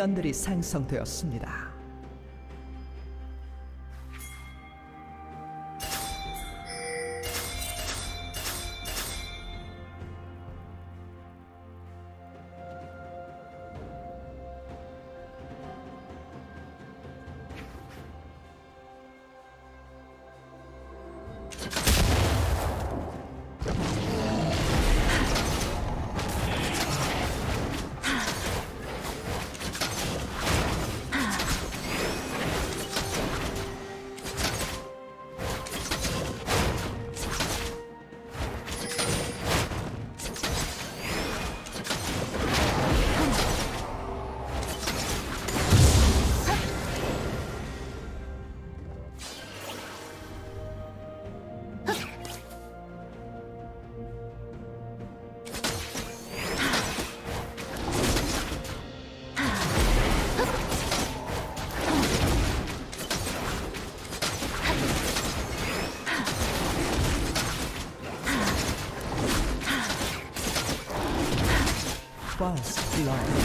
미니언들이 생성되었습니다. Blood.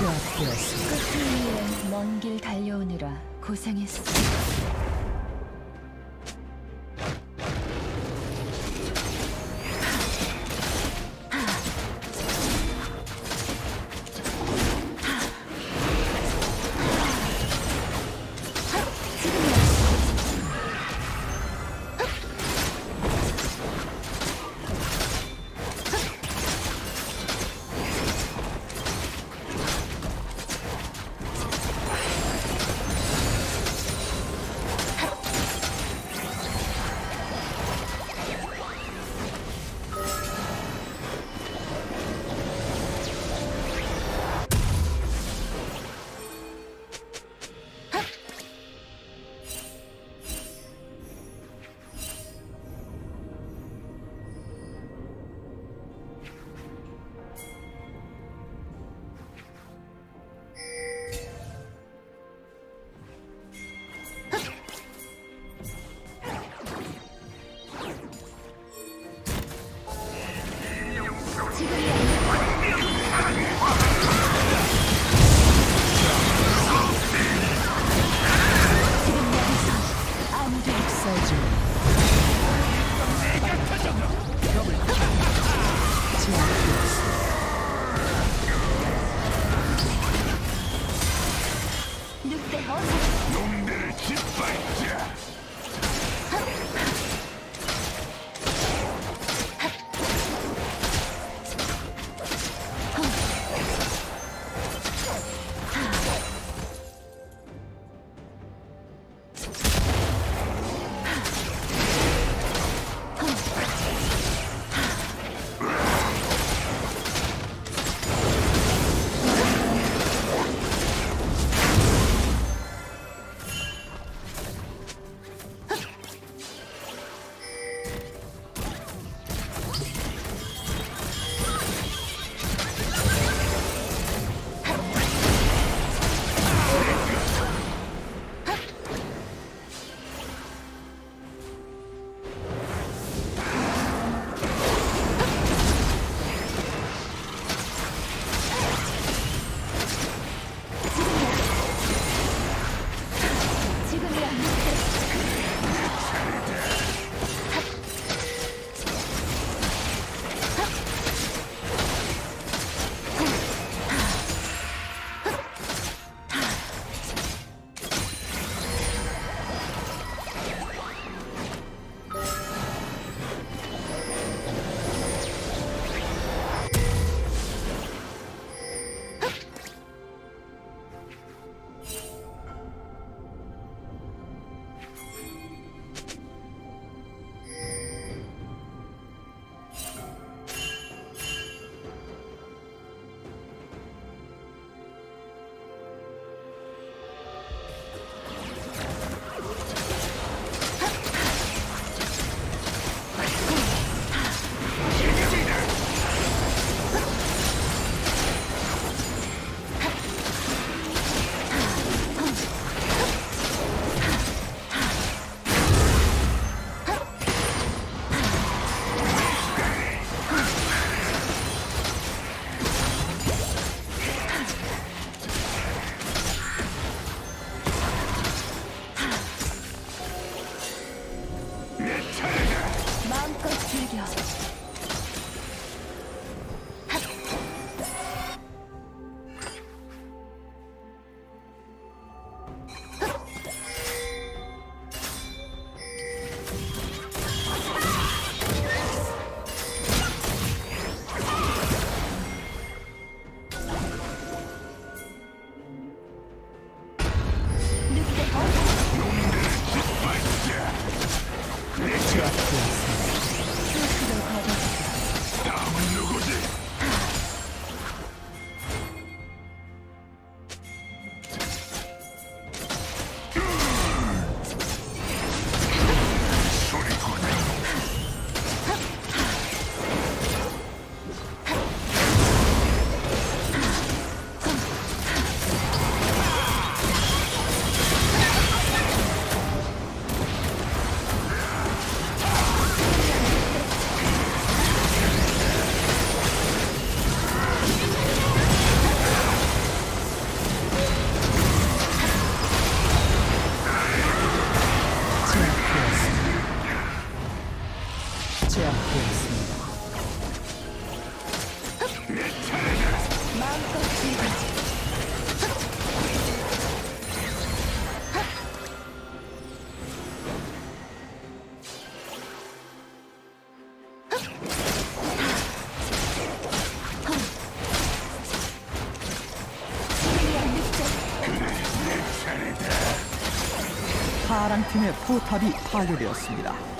파괴되었습니다. 끝을 위해 먼 길 달려오느라 고생했어. 마음 팀의 포탑이 파괴되었습니다.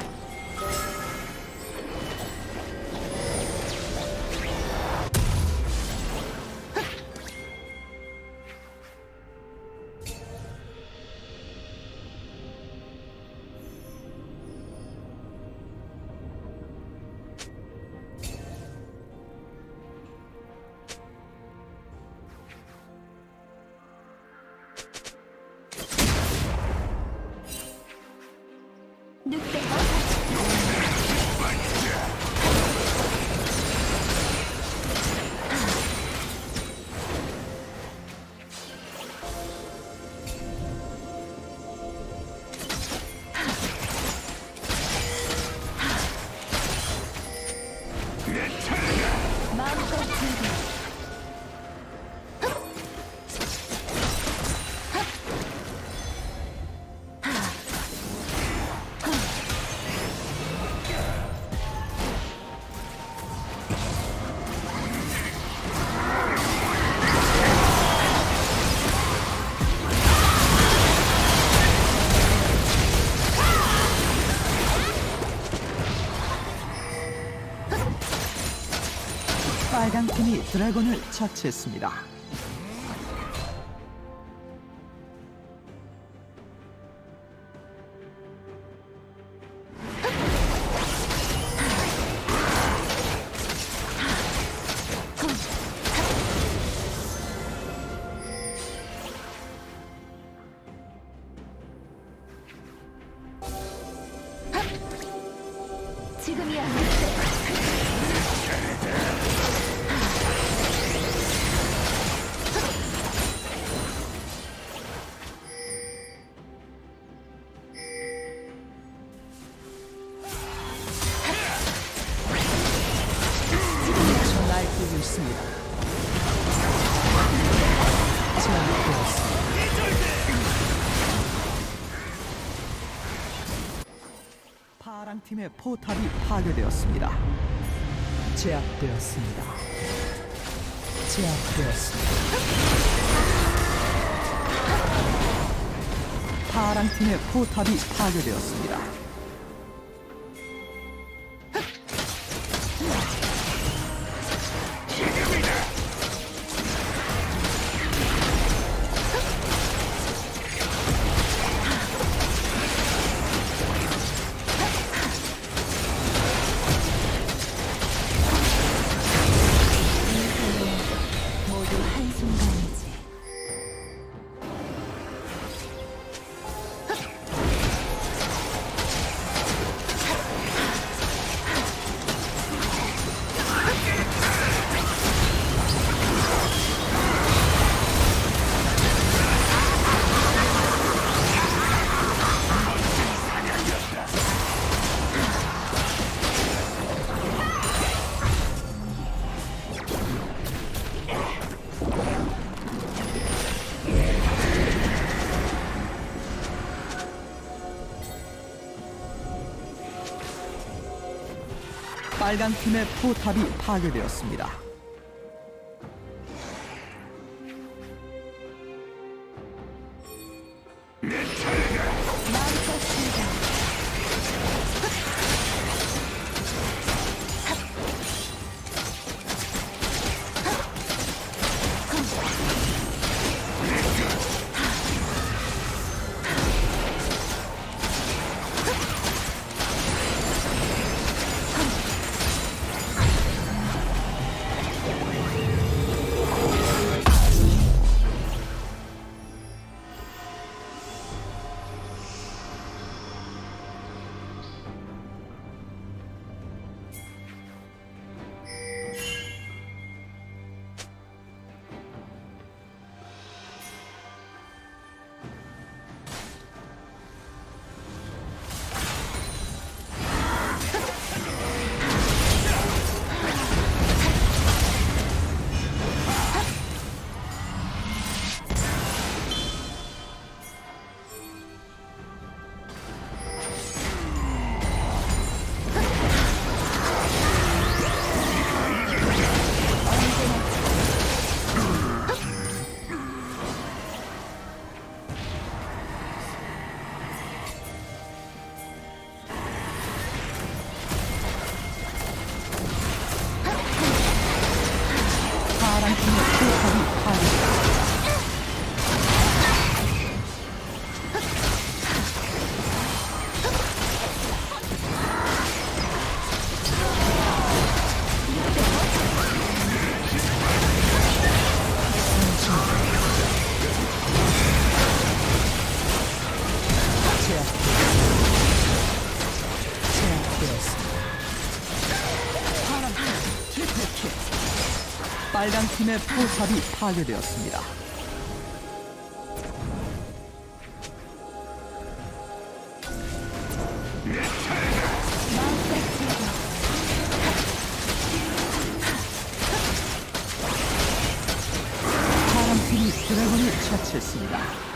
빨강 팀이 드래곤을 처치했습니다. 포탑이 파괴되었습니다. 제압되었습니다. 제압되었습니다. 파랑 팀의 포탑이 파괴되었습니다. 빨간 팀의 포탑이 파괴되었습니다. ランキング 빨간 팀의 포탑이 파괴되었습니다. 파란 팀이 드래곤을 처치했습니다.